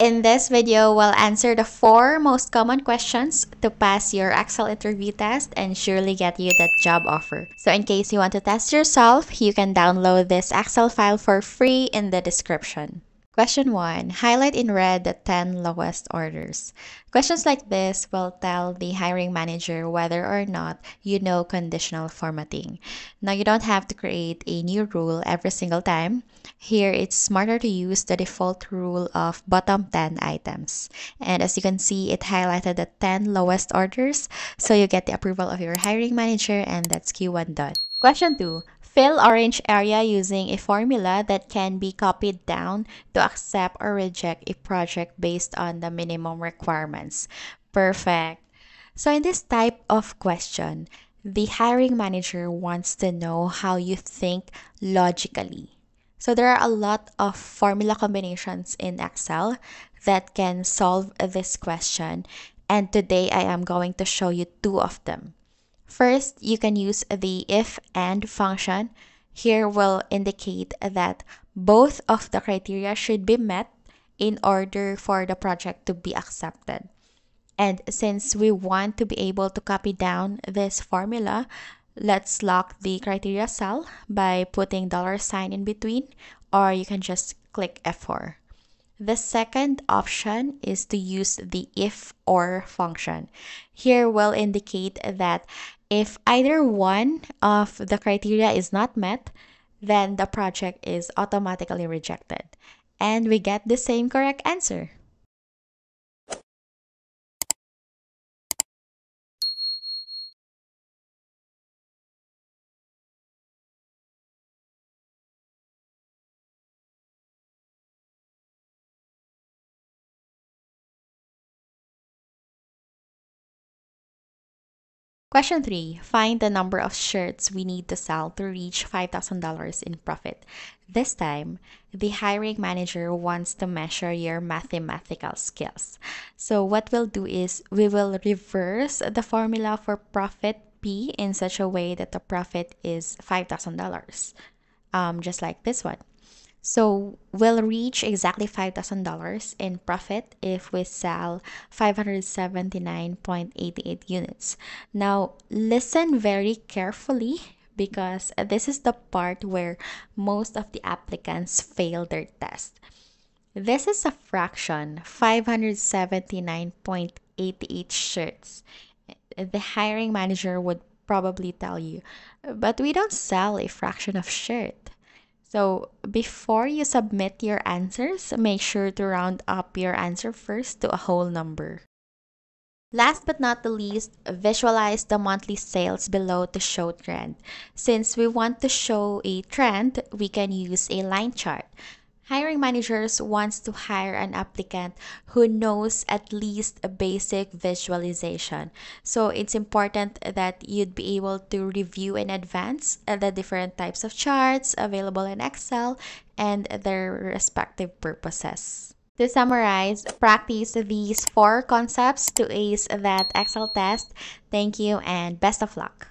In this video, we'll answer the four most common questions to pass your Excel interview test and surely get you that job offer. So in case you want to test yourself, you can download this Excel file for free in the description. Question 1. Highlight in red the 10 lowest orders. Questions like this will tell the hiring manager whether or not you know conditional formatting. Now, you don't have to create a new rule every single time. Here, it's smarter to use the default rule of bottom 10 items. And as you can see, it highlighted the 10 lowest orders, so you get the approval of your hiring manager, and that's Q1 done. Question 2. Fill orange area using a formula that can be copied down to accept or reject a project based on the minimum requirements. Perfect. So in this type of question, the hiring manager wants to know how you think logically. So there are a lot of formula combinations in Excel that can solve this question. And today I am going to show you two of them. First, you can use the if and function. Here will indicate that both of the criteria should be met in order for the project to be accepted. And since we want to be able to copy down this formula, let's lock the criteria cell by putting dollar sign in between, or you can just click F4. The second option is to use the if or function. Here will indicate that if either one of the criteria is not met, then the project is automatically rejected. And we get the same correct answer. Question 3. Find the number of shirts we need to sell to reach $5,000 in profit. This time, the hiring manager wants to measure your mathematical skills. So what we'll do is we will reverse the formula for profit P in such a way that the profit is $5,000. Um, just like this one. So we'll reach exactly $5,000 in profit if we sell 579.88 units. Now, listen very carefully because this is the part where most of the applicants fail their test. This is a fraction 579.88 shirts. The hiring manager would probably tell you, but we don't sell a fraction of shirt. So before you submit your answers, make sure to round up your answer first to a whole number. Last but not the least, visualize the monthly sales below to show trend. Since we want to show a trend, we can use a line chart. Hiring managers wants to hire an applicant who knows at least a basic visualization. So it's important that you'd be able to review in advance uh, the different types of charts available in Excel and their respective purposes. To summarize, practice these four concepts to ace that Excel test. Thank you and best of luck.